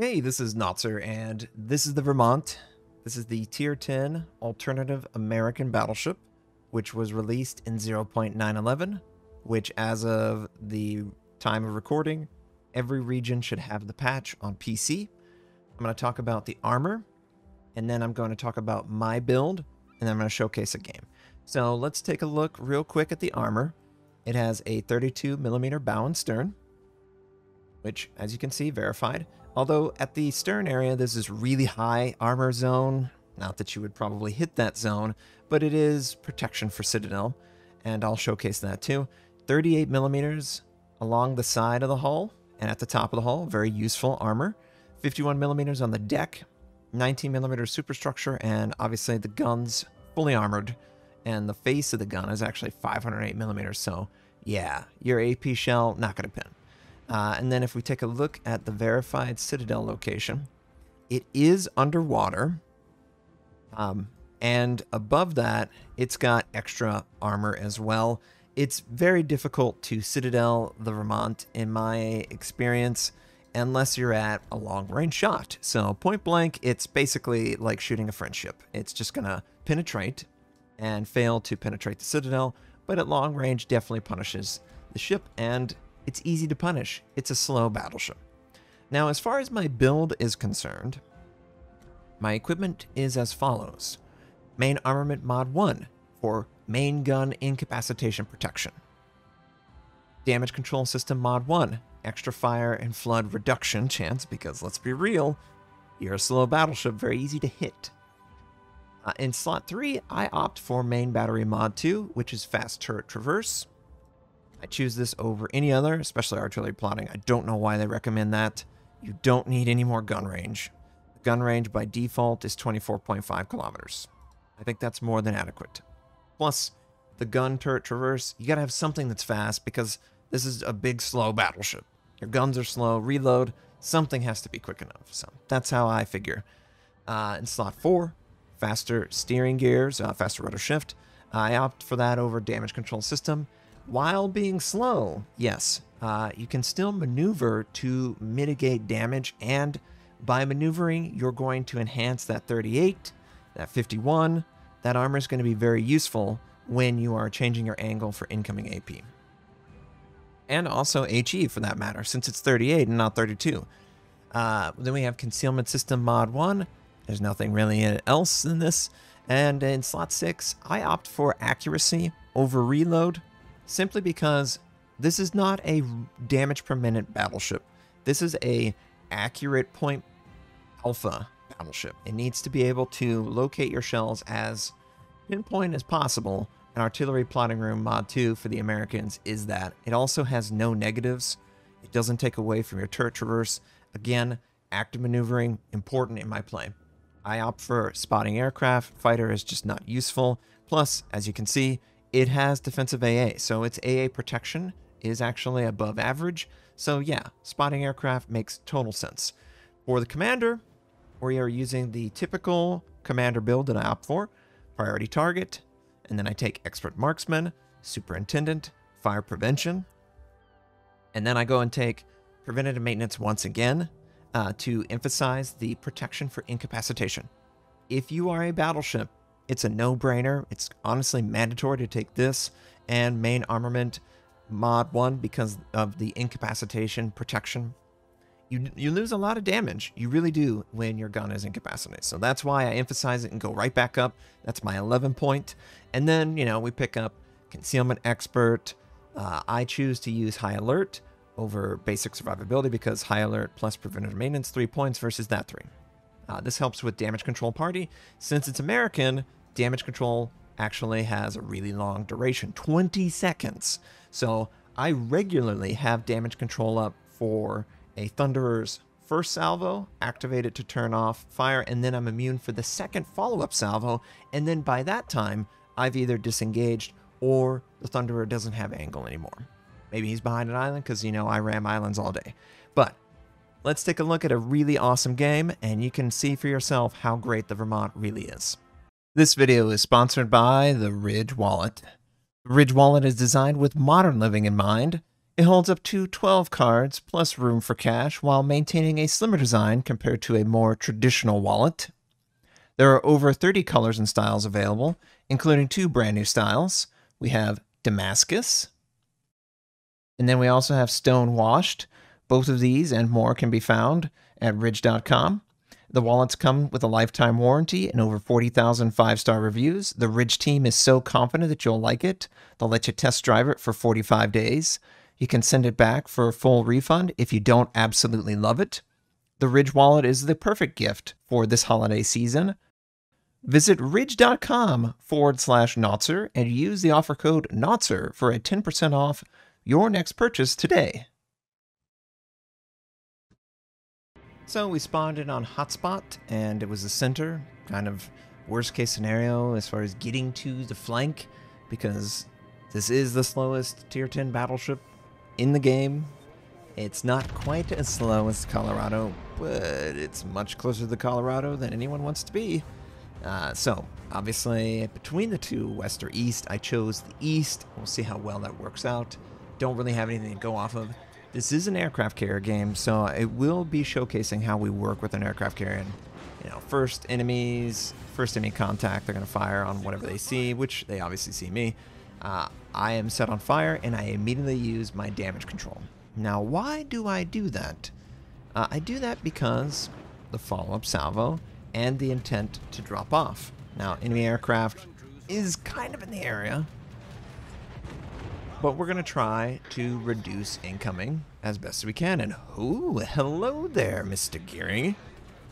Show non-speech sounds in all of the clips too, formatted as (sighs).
Hey, this is Notser, and this is the Vermont. This is the Tier 10 Alternative American Battleship, which was released in 0.911, which, as of the time of recording, every region should have the patch on PC. I'm going to talk about the armor, and then I'm going to talk about my build, and I'm going to showcase a game. So let's take a look real quick at the armor. It has a 32 millimeter bow and stern, which, as you can see, verified. Although at the stern area, this really high armor zone. Not that you would probably hit that zone, but it is protection for Citadel, and I'll showcase that too. 38 millimeters along the side of the hull and at the top of the hull, very useful armor. 51 millimeters on the deck, 19 millimeter superstructure, and obviously the guns fully armored. And the face of the gun is actually 508 millimeters, so yeah, your AP shell not gonna pin. Uh, and then if we take a look at the verified Citadel location, it is underwater. Um, and above that, it's got extra armor as well. It's very difficult to Citadel the Vermont, in my experience, unless you're at a long range shot. So, point blank, it's basically like shooting a friendship. It's just to penetrate and fail to penetrate the Citadel, but at long range, definitely punishes the ship, and it's easy to punish. It's a slow battleship. Now, as far as my build is concerned, my equipment is as follows Main Armament Mod 1 for main gun incapacitation protection. Damage Control System Mod 1, extra fire and flood reduction chance, because let's be real, you're a slow battleship, very easy to hit. Uh, in slot 3, I opt for Main Battery Mod 2, which is Fast Turret Traverse. I choose this over any other, especially artillery plotting. I don't know why they recommend that. You don't need any more gun range. The gun range by default is 24.5 kilometers. I think that's more than adequate. Plus, the gun turret traverse, you gotta have something that's fast because this is a big, slow battleship. Your guns are slow, reload, something has to be quick enough. So that's how I figure. Uh, in slot 4, faster steering gears, uh, faster rudder shift. I opt for that over damage control system while being slow, yes, uh, you can still maneuver to mitigate damage, and by maneuvering, you're going to enhance that 38, that 51. That armor is going to be very useful when you are changing your angle for incoming AP. And also HE for that matter, since it's 38 and not 32. Uh, then we have Concealment System Mod 1. There's nothing really else in this. And in slot 6, I opt for accuracy over reload simply because this is not a damage per minute battleship. This is a accurate point alpha battleship. It needs to be able to locate your shells as pinpoint as possible. An artillery plotting room mod 2 for the Americans is that. It also has no negatives. It doesn't take away from your turret traverse. Again, active maneuvering important in my play. I opt for spotting aircraft. Fighter is just not useful. Plus, as you can see, it has defensive AA, so its AA protection is actually above average. So yeah, spotting aircraft makes total sense. For the commander, we are using the typical commander build that I opt for, priority target, and then I take expert marksman, superintendent, fire prevention, and then I go and take preventative maintenance once again uh, to emphasize the protection for incapacitation. If you are a battleship it's a no-brainer. It's honestly mandatory to take this and main armament mod 1 because of the incapacitation protection. You, you lose a lot of damage. You really do when your gun is incapacitated. So that's why I emphasize it and go right back up. That's my 11 point. And then, you know, we pick up Concealment Expert. Uh, I choose to use High Alert over Basic Survivability because High Alert plus Preventative Maintenance, 3 points versus that 3. Uh, this helps with Damage Control Party. Since it's American, damage control actually has a really long duration 20 seconds. So I regularly have damage control up for a Thunderer's first salvo, activate it to turn off fire, and then I'm immune for the second follow up salvo. And then by that time, I've either disengaged or the Thunderer doesn't have angle anymore. Maybe he's behind an island because, you know, I ram islands all day. But let's take a look at a really awesome game, and you can see for yourself how great the Vermont really is. This video is sponsored by the Ridge Wallet. The Ridge Wallet is designed with modern living in mind. It holds up to 12 cards plus room for cash while maintaining a slimmer design compared to a more traditional wallet. There are over 30 colors and styles available, including two brand new styles. We have Damascus, and then we also have Stone Washed. Both of these and more can be found at ridge.com. The wallets come with a lifetime warranty and over 40,000 five star reviews. The Ridge team is so confident that you'll like it, they'll let you test drive it for 45 days. You can send it back for a full refund if you don't absolutely love it. The Ridge wallet is the perfect gift for this holiday season. Visit ridge.com forward slash Notser and use the offer code Notser for a 10% off your next purchase today. So we spawned in on Hotspot, and it was the center, kind of worst case scenario as far as getting to the flank, because this is the slowest tier 10 battleship in the game. It's not quite as slow as Colorado, but it's much closer to Colorado than anyone wants to be. Uh, so, obviously, between the two, west or east, I chose the east. We'll see how well that works out. Don't really have anything to go off of. This is an aircraft carrier game, so it will be showcasing how we work with an aircraft carrier. And, you know, first enemies, first enemy contact, they're going to fire on whatever they see, which they obviously see me. Uh, I am set on fire, and I immediately use my damage control. Now, why do I do that? Uh, I do that because the follow-up salvo and the intent to drop off. Now, enemy aircraft is kind of in the area, but we're going to try to reduce incoming as best as we can. And, ooh, hello there, Mr. Gearing.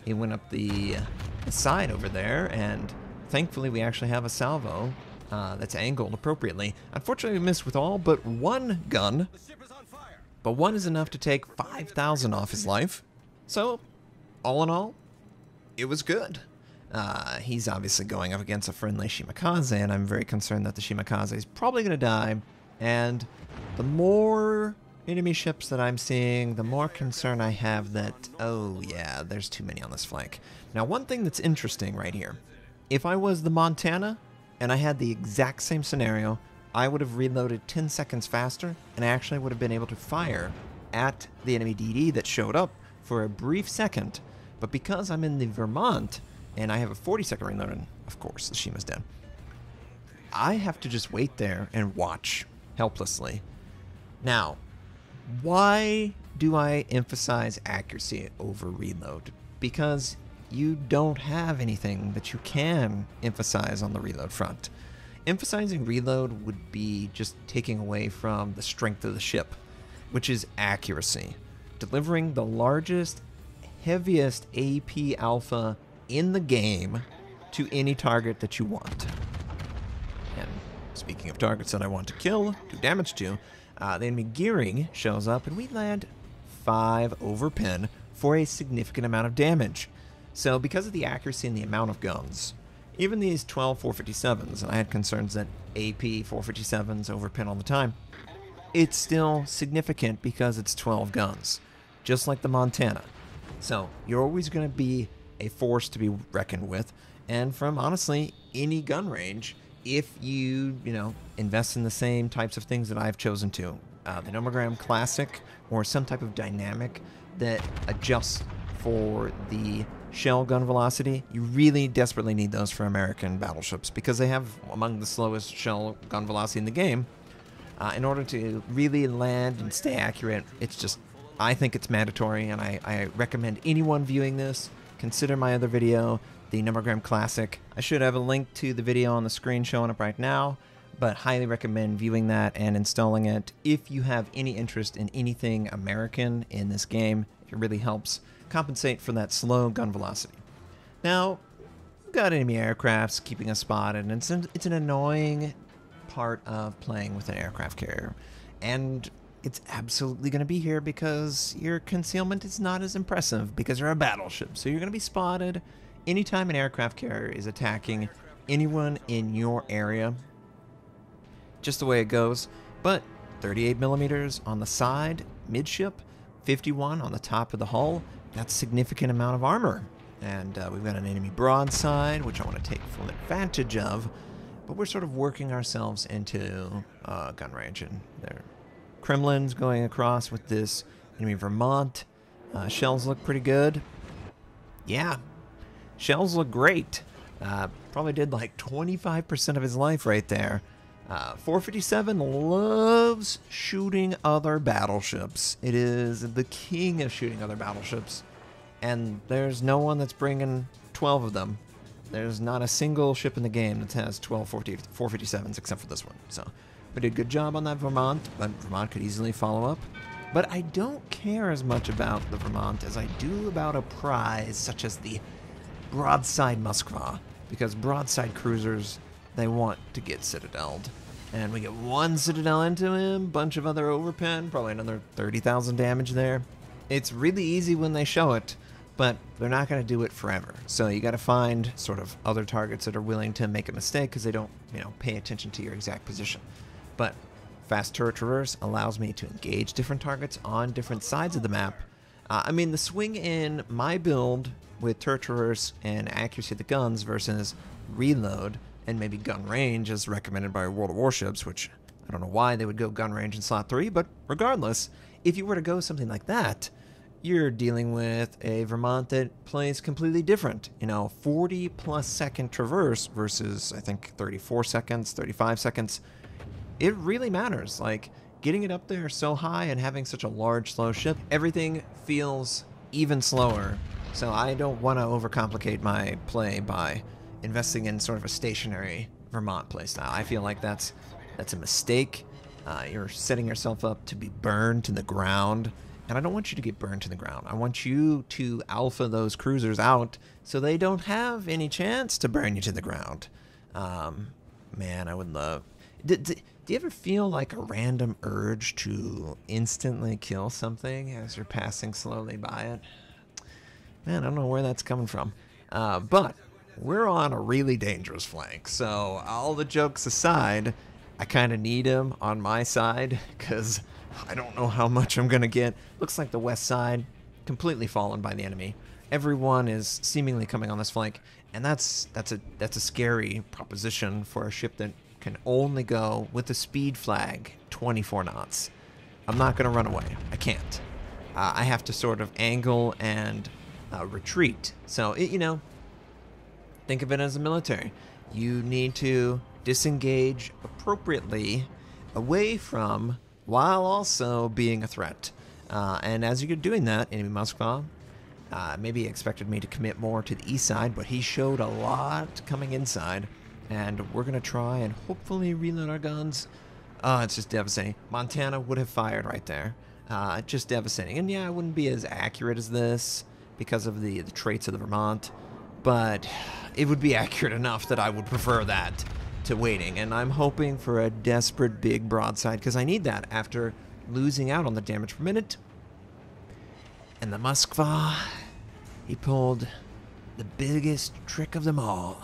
He went up the, the side over there, and thankfully we actually have a salvo uh, that's angled appropriately. Unfortunately, we missed with all but one gun, but one is enough to take 5,000 off his life. So, all in all, it was good. Uh, he's obviously going up against a friendly Shimakaze, and I'm very concerned that the Shimakaze is probably going to die and the more enemy ships that I'm seeing, the more concern I have that, oh yeah, there's too many on this flank. Now, one thing that's interesting right here, if I was the Montana and I had the exact same scenario, I would have reloaded 10 seconds faster and I actually would have been able to fire at the enemy DD that showed up for a brief second. But because I'm in the Vermont and I have a 40 second reload, and of course the Shima's dead, I have to just wait there and watch helplessly. Now, why do I emphasize accuracy over reload? Because you don't have anything that you can emphasize on the reload front. Emphasizing reload would be just taking away from the strength of the ship, which is accuracy. Delivering the largest, heaviest AP alpha in the game to any target that you want. Speaking of targets that I want to kill, do damage to, uh, the enemy gearing shows up and we land 5 over pin for a significant amount of damage. So because of the accuracy and the amount of guns, even these 12 457s, and I had concerns that AP 457s over pin all the time, it's still significant because it's 12 guns, just like the Montana. So you're always going to be a force to be reckoned with, and from honestly any gun range, if you, you know, invest in the same types of things that I've chosen to, uh, the Nomogram Classic or some type of dynamic that adjusts for the shell gun velocity, you really desperately need those for American battleships because they have among the slowest shell gun velocity in the game. Uh, in order to really land and stay accurate, it's just, I think it's mandatory, and I, I recommend anyone viewing this consider my other video the Nomogram Classic. I should have a link to the video on the screen showing up right now, but highly recommend viewing that and installing it if you have any interest in anything American in this game. It really helps compensate for that slow gun velocity. Now, we've got enemy aircrafts keeping us spotted, and it's an, it's an annoying part of playing with an aircraft carrier. And it's absolutely going to be here because your concealment is not as impressive because you're a battleship. So you're going to be spotted anytime an aircraft carrier is attacking anyone in your area, just the way it goes. But 38 millimeters on the side, midship, 51 on the top of the hull, that's significant amount of armor. And uh, we've got an enemy broadside, which I want to take full advantage of. But we're sort of working ourselves into uh, gun range, and they're Kremlin's going across with this enemy Vermont. Uh, shells look pretty good. Yeah, shells look great. Uh, probably did like 25% of his life right there. Uh, 457 loves shooting other battleships. It is the king of shooting other battleships. And there's no one that's bringing 12 of them. There's not a single ship in the game that has 12 457s except for this one. So we did a good job on that Vermont, but Vermont could easily follow up. But I don't care as much about the Vermont as I do about a prize such as the Broadside Moskva, because broadside cruisers, they want to get citadeled. And we get one citadel into him, bunch of other overpen, probably another 30,000 damage there. It's really easy when they show it, but they're not going to do it forever. So you got to find sort of other targets that are willing to make a mistake because they don't, you know, pay attention to your exact position. But fast turret traverse allows me to engage different targets on different sides of the map. Uh, I mean, the swing in my build with turret traverse and accuracy of the guns versus reload and maybe gun range as recommended by World of Warships, which I don't know why they would go gun range in slot 3, but regardless, if you were to go something like that, you're dealing with a Vermont that plays completely different. You know, 40 plus second traverse versus, I think, 34 seconds, 35 seconds. It really matters. Like, getting it up there so high and having such a large, slow ship, everything feels even slower. So I don't want to overcomplicate my play by investing in sort of a stationary Vermont playstyle. I feel like that's that's a mistake. Uh, you're setting yourself up to be burned to the ground and I don't want you to get burned to the ground. I want you to alpha those cruisers out so they don't have any chance to burn you to the ground. Um, man, I would love. Do, you ever feel like a random urge to instantly kill something as you're passing slowly by it? Man, I don't know where that's coming from. Uh, but we're on a really dangerous flank. So, all the jokes aside, I kind of need him on my side because I don't know how much I'm going to get. Looks like the west side completely fallen by the enemy. Everyone is seemingly coming on this flank, and that's that's a that's a scary proposition for a ship that can only go with the speed flag 24 knots. I'm not going to run away. I can't. Uh, I have to sort of angle and uh, retreat. So, it, you know, think of it as a military. You need to disengage appropriately away from while also being a threat. Uh, and as you're doing that, enemy Moskva uh, maybe expected me to commit more to the east side, but he showed a lot coming inside. And we're going to try and hopefully reload our guns. Uh, it's just devastating. Montana would have fired right there. Uh, just devastating. And yeah, it wouldn't be as accurate as this because of the, the traits of the Vermont, but it would be (laughs) accurate enough that I would prefer that to waiting, and I'm hoping for a desperate big broadside because I need that after losing out on the damage per minute. And the Moskva, he pulled the biggest trick of them all.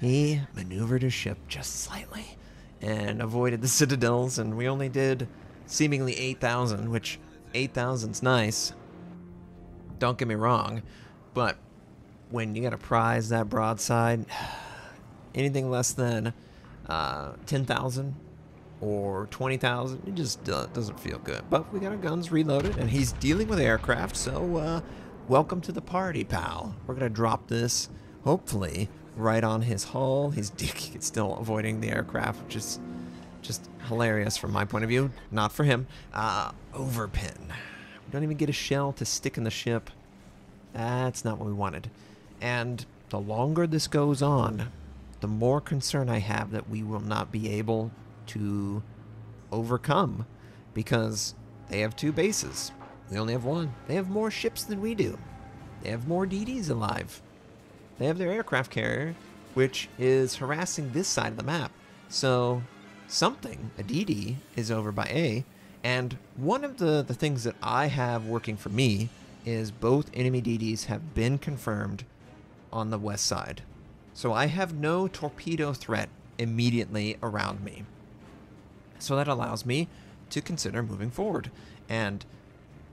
He maneuvered his ship just slightly and avoided the (laughs) citadels, and we only did seemingly 8,000, which 8,000's nice. Don't get me wrong, but when you got to prize that broadside, (sighs) anything less than uh, 10,000 or 20,000, it just uh, doesn't feel good. But we got our guns reloaded, and he's dealing with aircraft, so uh, welcome to the party, pal. We're going to drop this, hopefully, right on his hull. (laughs) He's still avoiding the aircraft, which is just hilarious from my point of view. Not for him. Uh, overpen. We don't even get a shell to stick in the ship. That's not what we wanted. And the longer this goes on, the more concern I have that we will not be able to overcome because they have two bases. We only have one. They have more ships than we do. They have more DDs alive. They have their aircraft carrier, which is harassing this side of the map. So something, a DD, is over by A. And one of the, the things that I have working for me is both enemy DDs have been confirmed on the west side. So I have no torpedo threat immediately around me. So that allows me to consider moving forward. And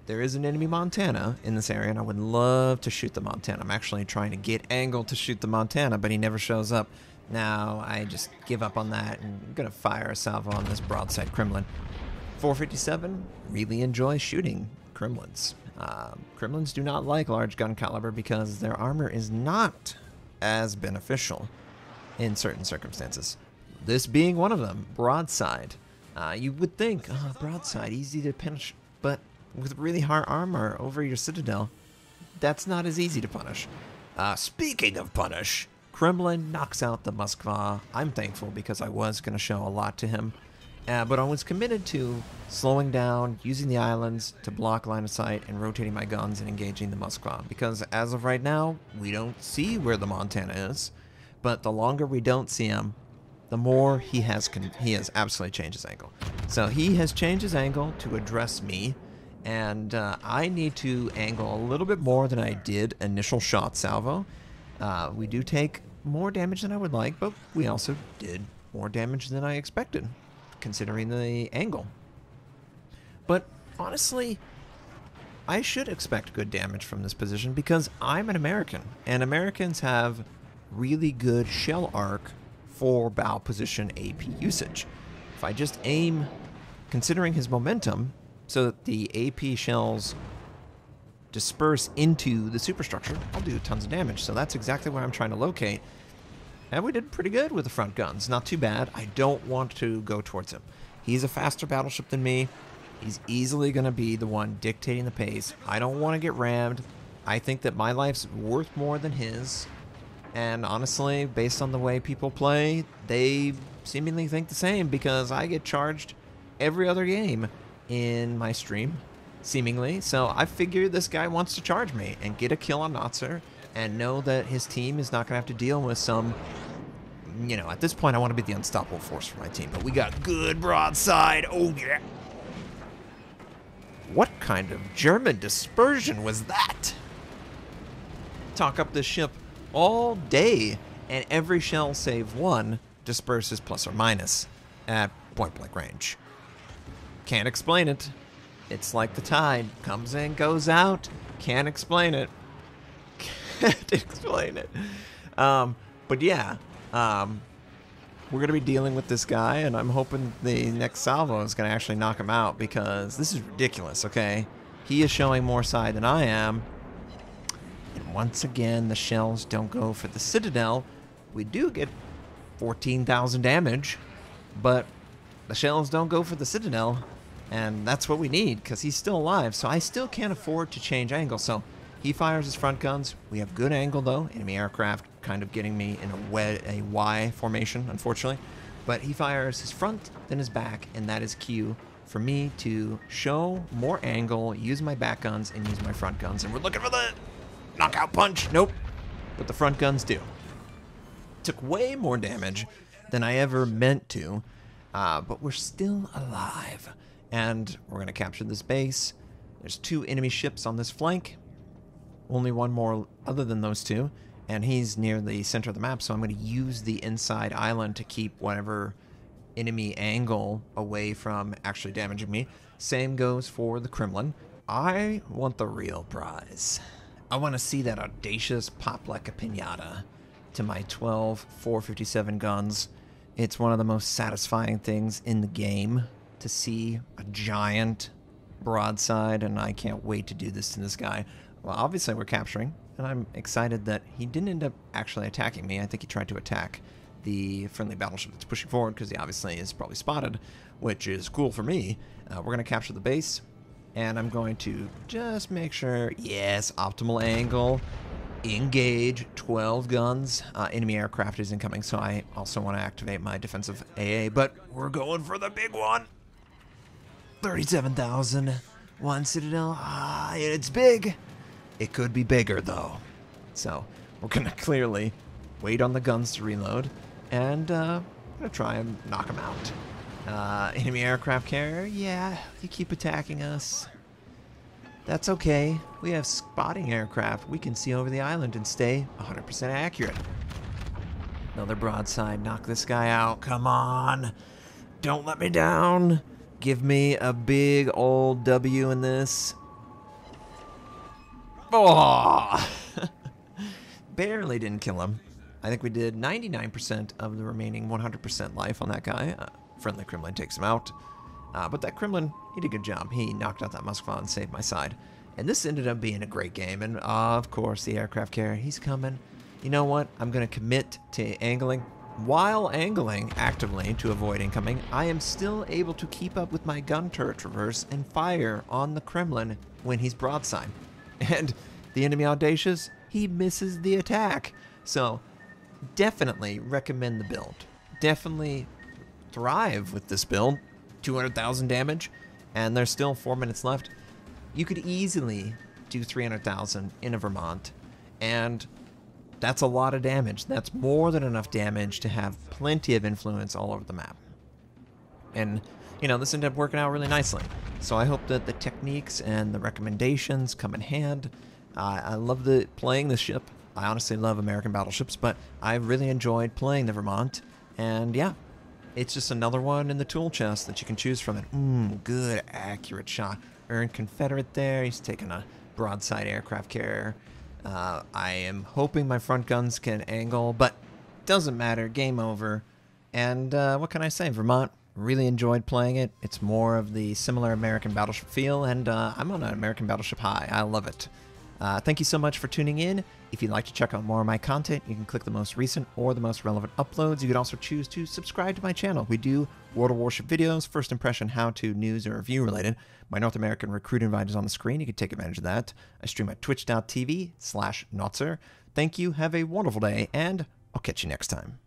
there is an enemy Montana in this area, and I would love to shoot the Montana. I'm actually trying to get Angle to shoot the Montana, but he never shows up. Now I just give up on that and I'm going to fire a salvo on this broadside Kremlin. 457 really enjoys shooting Kremlins. Uh, Kremlins do not like large gun caliber because their armor is not as beneficial in certain circumstances. This being one of them, broadside. Uh, you would think, oh, broadside, easy to punish, but with really hard armor over your citadel, that's not as easy to punish. Uh, speaking of punish, Kremlin knocks out the Moskva. I'm thankful because I was going to show a lot to him. Uh, but I was committed to slowing down, using the islands to block line of sight, and rotating my guns and engaging the Moskva. Because as of right now, we don't see where the Montana is. But the longer we don't see him, the more he has he has absolutely changed his angle. So he has changed his angle to address me, and uh, I need to angle a little bit more than I did initial shot salvo. Uh, we do take more damage than I would like, but we also did more damage than I expected considering the angle. But honestly, I should expect good damage from this position because I'm an American, and Americans have really good shell arc for bow position AP usage. If I just aim, considering his momentum, so that the AP shells disperse into the superstructure, I'll do tons of damage. So that's exactly what I'm trying to locate. And we did pretty good with the front guns. Not too bad. I don't want to go towards him. He's a faster battleship than me. He's easily going to be the one dictating the pace. I don't want to get rammed. I think that my life's worth more than his. And honestly, based on the way people play, they seemingly think the same because I get charged every other game in my stream, seemingly. So I figure this guy wants to charge me and get a kill on Notser and know that his team is not going to have to deal with some you know, at this point, I want to be the unstoppable force for my team. But we got good broadside. Oh, yeah. What kind of German dispersion was that? Talk up the ship all day, and every shell save one disperses plus or minus at point blank range. Can't explain it. It's like the tide comes in, goes out. Can't explain it (laughs) can't explain it. Um, but yeah, um, we're gonna be dealing with this guy, and I'm hoping the next salvo is gonna actually knock him out because this is ridiculous. Okay, he is showing more side than I am, and once again, the shells don't go for the citadel. We do get 14,000 damage, but the shells don't go for the citadel, and that's what we need because he's still alive. So I still can't afford to change angle. So he fires his front guns. We have good angle, though. Enemy aircraft kind of getting me in a, a Y formation, unfortunately. But he fires his front, then his back, and that is cue for me to show more angle, use my back guns, and use my front guns. And we're looking for the knockout punch. Nope. But the front guns do. Took way more damage than I ever meant to, uh, but we're still alive. And we're going to capture this base. There's two enemy ships on this flank only one more other than those two, and he's near the center of the map, so I'm going to use the inside island to keep whatever enemy angle away from actually damaging me. Same goes for the Kremlin. I want the real prize. I want to see that audacious pop like a pinata to my 12 457 guns. It's one of the most satisfying things in the game to see a giant broadside, and I can't wait to do this to this guy. Well, obviously we're capturing, and I'm excited that he didn't end up actually attacking me. I think he tried to attack the friendly battleship that's pushing forward because he obviously is probably spotted, which is cool for me. Uh, we're going to capture the base, and I'm going to just make sure, yes, optimal angle, engage, 12 guns, uh, enemy aircraft is incoming, so I also want to activate my defensive AA, but we're going for the big one. 37,000, one Citadel, ah, it's big. It could be bigger, though. So, we're gonna (laughs) clearly wait on the guns to reload, and uh, gonna try and knock them out. Uh, enemy aircraft carrier, yeah, you keep attacking us. That's okay. We have spotting aircraft. We can see over the island and stay 100% accurate. Another broadside. Knock this guy out. Come on. Don't let me down. Give me a big old W in this. Oh! (laughs) Barely didn't kill him. I think we did 99% of the remaining 100% life on that guy. Uh, friendly Kremlin takes him out. Uh, but that Kremlin, he did a good job. He knocked out that Moskva and saved my side. And this ended up being a great game. And uh, of course, the aircraft carrier, he's coming. You know what? I'm going to commit to angling. While angling actively to avoid incoming, I am still able to keep up with my gun turret traverse and fire on the Kremlin when he's broadside. (laughs) And the enemy Audacious, he misses the attack. So definitely recommend the build. Definitely thrive with this build. 200,000 damage, and there's still four minutes left. You could easily do 300,000 in a Vermont, and that's a lot of damage. That's more than enough damage to have plenty of influence all over the map. And, you know, this ended up working out really nicely. So I hope that the techniques and the recommendations come in hand. Uh, I love the playing the ship. I honestly love American battleships, but I really enjoyed playing the Vermont. And yeah, it's just another one in the tool chest that you can choose from. it. mmm, good, accurate shot. Earned Confederate there. He's taking a broadside aircraft carrier. Uh, I am hoping my front guns can angle, but doesn't matter. Game over. And uh, what can I say? Vermont, really enjoyed playing it. It's more of the similar American Battleship feel, and uh, I'm on an American Battleship high. I love it. Uh, thank you so much for tuning in. If you'd like to check out more of my content, you can click the most recent or the most relevant uploads. You can also choose to subscribe to my channel. We do World of Warship videos, first impression, how to, news, or review related. My North American recruit invite is on the screen. You can take advantage of that. I stream at twitch.tv slash Notser. Thank you, have a wonderful day, and I'll catch you next time.